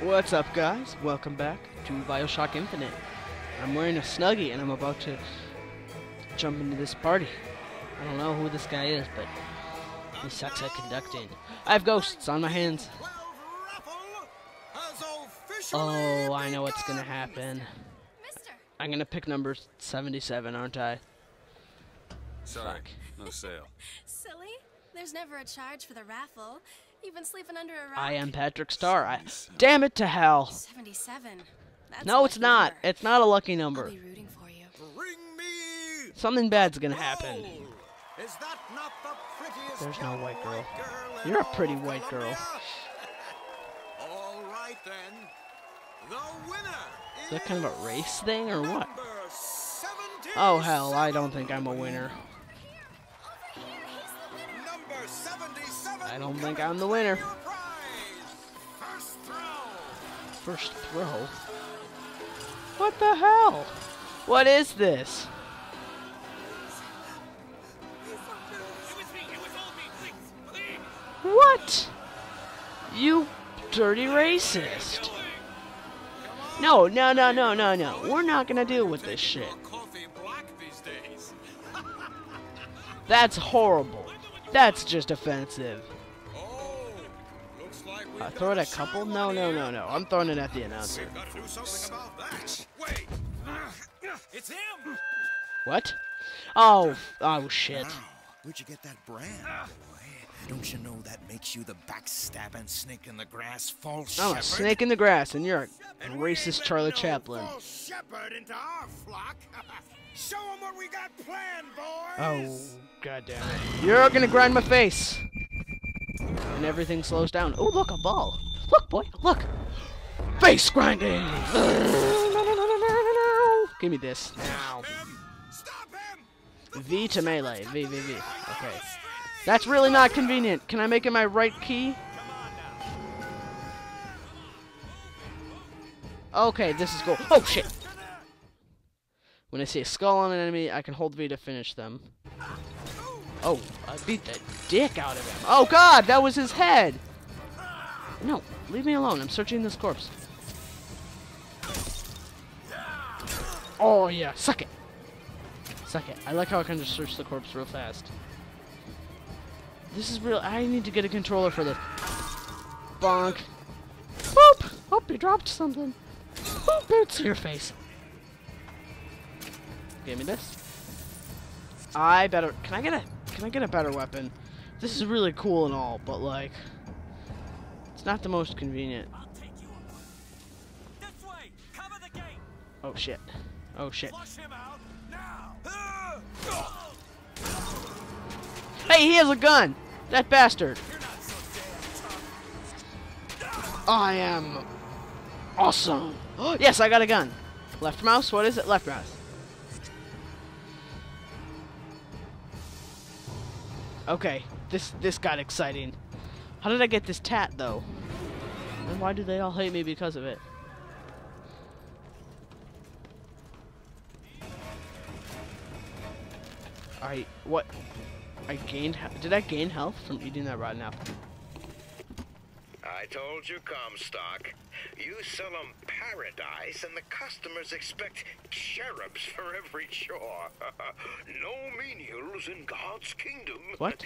What's up, guys? Welcome back to Bioshock Infinite. I'm wearing a Snuggie and I'm about to jump into this party. I don't know who this guy is, but he sucks at conducting. I have ghosts on my hands. Oh, I know what's gonna happen. I'm gonna pick number 77, aren't I? Sorry, Fuck. no sale. silly. There's never a charge for the raffle. You've been sleeping under a rock. I am Patrick Star. I, damn it to hell. 77. That's No, it's not. number. It's not a lucky I'll number. be rooting for you. Bring me Something bad's gonna happen. Is that not the prettiest There's no white girl. girl You're a pretty white girl. All right then. The winner Is that kind of a race thing or what? number 77. Oh hell, I don't think I'm a winner. I don't think I'm the winner. First throw. First throw? What the hell? What is this? What? You dirty racist. No, no, no, no, no, no. We're not gonna deal with this shit. Your coffee black these days. That's horrible. That's just offensive. Uh, throw it a at couple? No, no, no, no. I'm throwing it at the announcer. We've got to do something about that. Wait. It's him. What? Oh, oh shit. Wow, where'd you get that brand, boy? Don't you know that makes you the backstabbing snake in the grass false I'm a snake in the grass, and you're a And we ain't racist Charlie no Chaplin. false shepherd into our flock. Show 'em what we got planned, boys. Oh, god damn it. You're gonna grind my face. And everything slows down. Oh, look, a ball. Look, boy, look. Face grinding. Give me this now. V to melee. V, V, V. Okay. That's really not convenient. Can I make it my right key? Okay, this is cool. Oh, shit. When I see a skull on an enemy, I can hold V to finish them. Oh, I beat the dick out of him. Oh, God, that was his head. No, leave me alone. I'm searching this corpse. Oh, yeah, suck it. Suck it. I like how I can just search the corpse real fast. This is real. I need to get a controller for this. Bonk. Boop! Oh, he dropped something. Boop! Boots your face. Give me this. I better. Can I get a? Can I get a better weapon? This is really cool and all, but like, it's not the most convenient. I'll take you. This way! Cover the gate! Oh shit. Oh shit. Flush him out now! Hey, he has a gun. That bastard. You're not so damn tough. I am awesome. yes, I got a gun. Left mouse? What is it? Left mouse. Okay, this this got exciting. How did I get this tat though? And why do they all hate me because of it? I what? I gained. Did I gain health from eating that rotten apple? I told you, Comstock. You sell 'em paradise, and the customers expect cherubs for every chore. no menials in God's kingdom. What?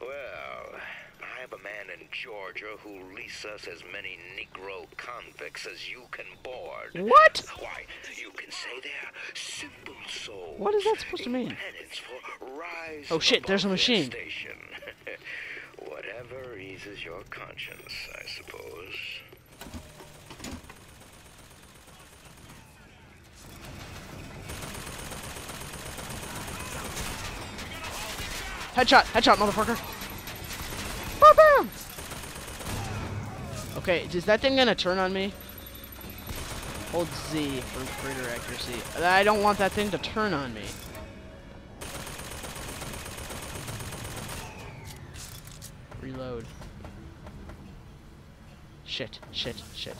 Well, I have a man in Georgia who'll lease us as many Negro convicts as you can board. What? Why, you can say they're simple souls. What is that supposed to mean? for rise Oh, shit, there's a machine. Station. Whatever eases your conscience, I suppose. Headshot! Headshot, motherfucker! Bam, bam! Okay, is that thing gonna turn on me? Hold Z for greater accuracy. I don't want that thing to turn on me. Reload. Shit, shit, shit.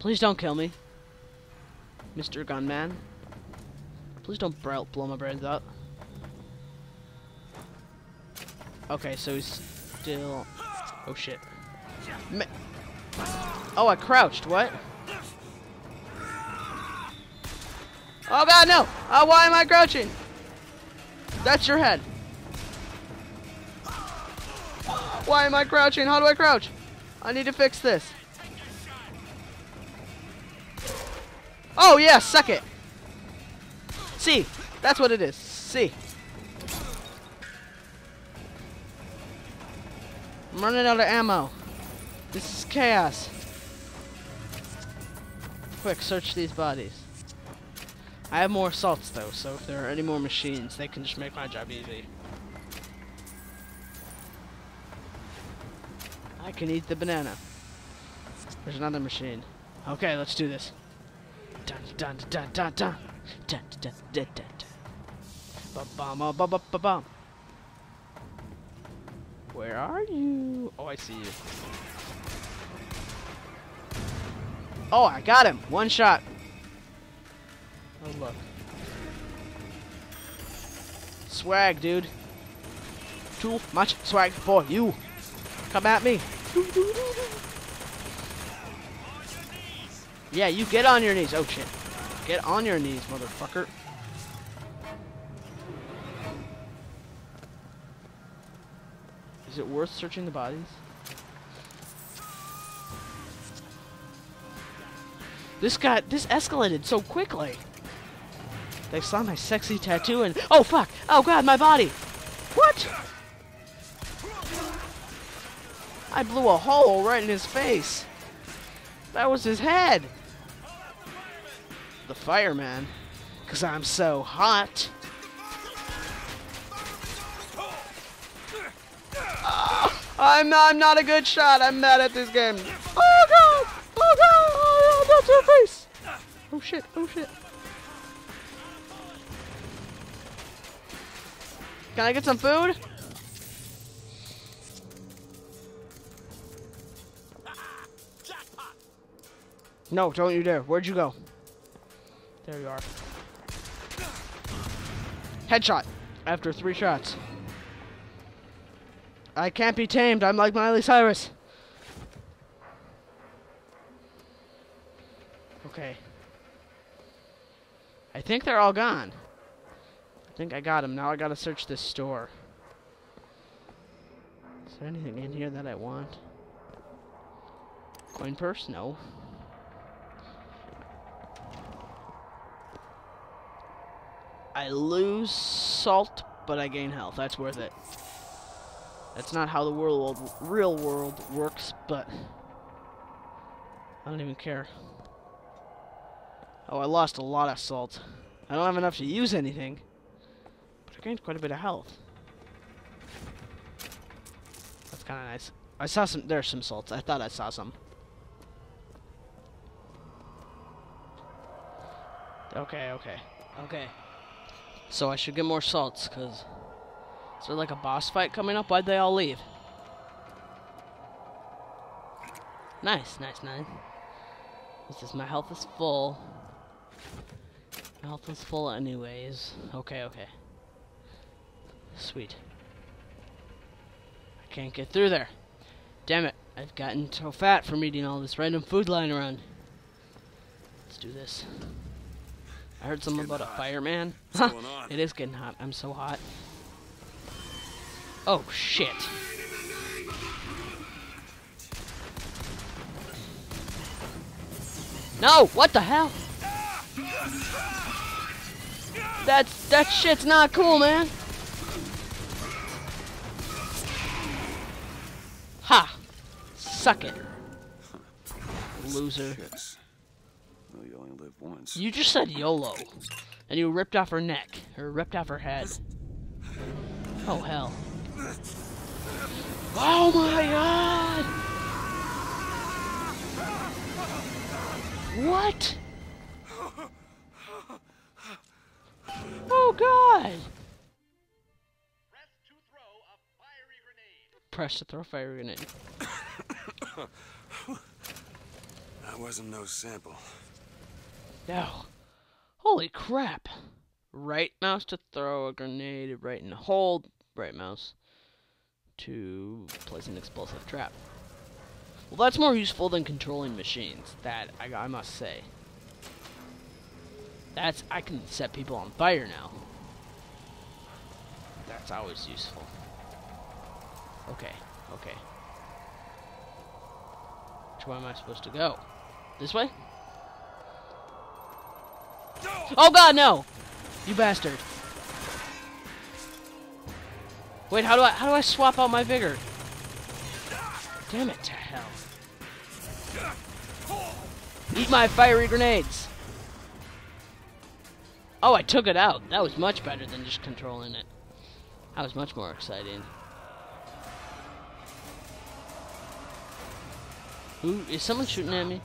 Please don't kill me. Mr. Gunman. Please don't blow, my brains out. Okay, so he's still Oh shit. Oh, I crouched. What? Oh god, no! Oh, why am I crouching? That's your head. Why am I crouching? How do I crouch? I need to fix this. Oh, yeah, suck it. See, that's what it is. See. I'm running out of ammo. This is chaos. Quick, search these bodies. I have more assaults though, so if there are any more machines, they can just make my job easy. I can eat the banana. There's another machine. Okay, let's do this. Dun dun dun dun dun dun dun dun dun dun. Ba ba ba ba ba bum. Where are you? Oh, I see you. Oh, I got him. One shot. Oh, look. Swag, dude. Too much swag for you. Come at me. Yeah, you get on your knees. Oh, shit. Get on your knees, motherfucker. Is it worth searching the bodies? This got this escalated so quickly. They saw my sexy tattoo and oh fuck! Oh god, my body! What? I blew a hole right in his face. That was his head. The fireman. Cause I'm so hot. Ah, I'm not, I'm not a good shot. I'm mad at this game. Oh god! Oh god! Oh, that's her face. Oh shit! Oh shit! Can I get some food? No, don't you dare. Where'd you go? There you are. Headshot. After three shots. I can't be tamed. I'm like Miley Cyrus. Okay. I think they're all gone. I think I got them. Now I gotta search this store. Is there anything in here that I want? Coin purse? No. I lose salt, but I gain health. That's worth it. That's not how the world, real world works, but I don't even care. Oh, I lost a lot of salt. I don't have enough to use anything, but I gained quite a bit of health. That's kind of nice. I saw some. There's some salts. I thought I saw some. Okay, okay, okay. So I should get more salts, cause is there like a boss fight coming up? Why'd they all leave? Nice, nice, nice. This is my health is full. My health is full anyways. Okay, okay. Sweet. I can't get through there. Damn it. I've gotten so fat from eating all this random food lying around. Let's do this. I heard something about a fireman. What's going on? it is getting hot. I'm so hot. Oh, shit. No! What the hell? That's that shit's not cool, man. Ha! Suck it. Loser. Well, you only live once. You just said YOLO. And you ripped off her neck. Or ripped off her head. Oh, hell. Oh my god! What? Oh god! Press to throw a fire grenade. That wasn't no sample. No. Holy crap. Right mouse to throw a grenade, right and hold, right mouse to place an explosive trap. Well, that's more useful than controlling machines. That I, I must say. That's I can set people on fire now. That's always useful. Okay, okay. Which way am I supposed to go? This way? Oh god, no! You bastard. Wait, how do I how do I swap out my vigor? Damn it to hell. Eat my fiery grenades. Oh, I took it out. That was much better than just controlling it. That was much more exciting. Who is someone shooting at me?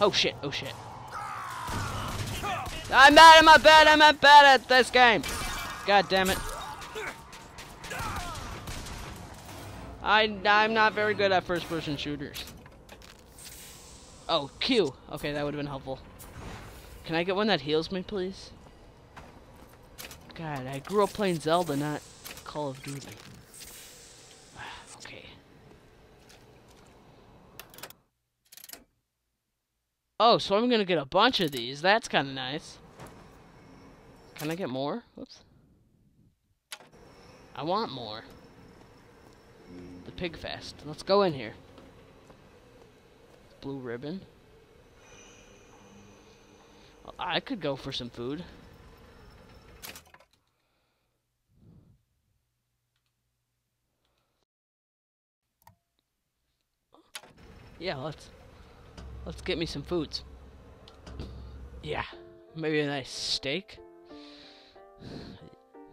Oh shit, oh shit. I'm bad, I'm bad, I'm bad at this game. God damn it. I, I'm not very good at first person shooters. Oh, Q. Okay, that would have been helpful. Can I get one that heals me, please? God, I grew up playing Zelda, not Call of Duty. okay. Oh, so I'm gonna get a bunch of these. That's kind of nice. Can I get more? Whoops. I want more. The pig fest. Let's go in here. Blue ribbon. Well, I could go for some food. Yeah, let's let's get me some foods. Yeah, maybe a nice steak.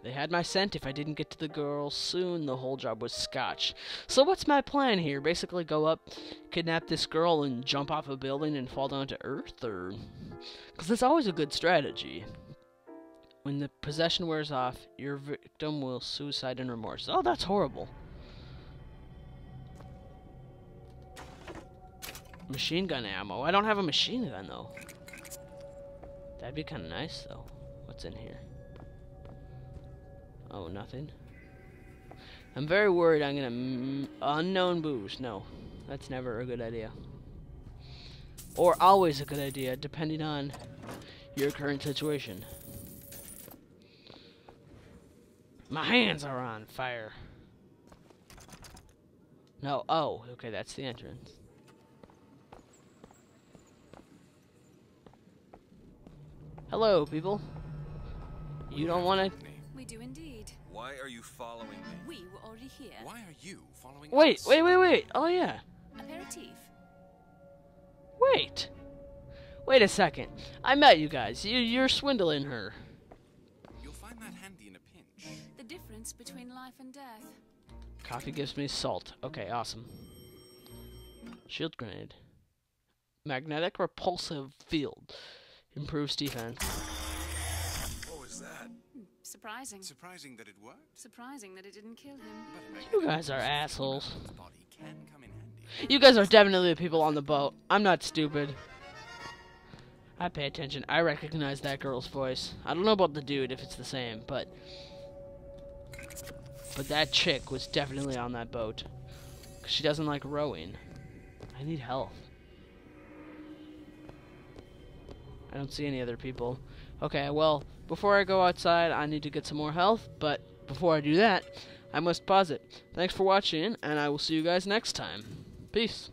They had my scent. If I didn't get to the girl soon, the whole job was scotch. So what's my plan here? Basically go up, kidnap this girl, and jump off a building and fall down to earth? Or... Because that's always a good strategy. When the possession wears off, your victim will suicide in remorse. Oh, that's horrible. Machine gun ammo. I don't have a machine gun, though. That'd be kind of nice, though. What's in here? Oh, nothing. I'm very worried I'm gonna unknown booze. No, that's never a good idea. Or always a good idea, depending on your current situation. My hands are on fire. No, oh, okay, that's the entrance. Hello, people. You don't want to We do indeed. Why are you following me? We were already here. Why are you following Wait, us? wait, wait, wait. Oh, yeah. Aperitif. Wait. Wait a second. I met you guys. You, you're swindling her. You'll find that handy in a pinch. The difference between life and death. Coffee gives me salt. Okay, awesome. Shield grenade. Magnetic repulsive field. Improves defense. What was that? Surprising. Surprising that it worked. Surprising that it didn't kill him. You guys are assholes. in the body can come in handy. You guys are definitely the people on the boat. I'm not stupid. I pay attention. I recognize that girl's voice. I don't know about the dude if it's the same, but but that chick was definitely on that boat. 'Cause she doesn't like rowing. I need help. I don't see any other people. Okay, well, before I go outside, I need to get some more health, but before I do that, I must pause it. Thanks for watching, and I will see you guys next time. Peace.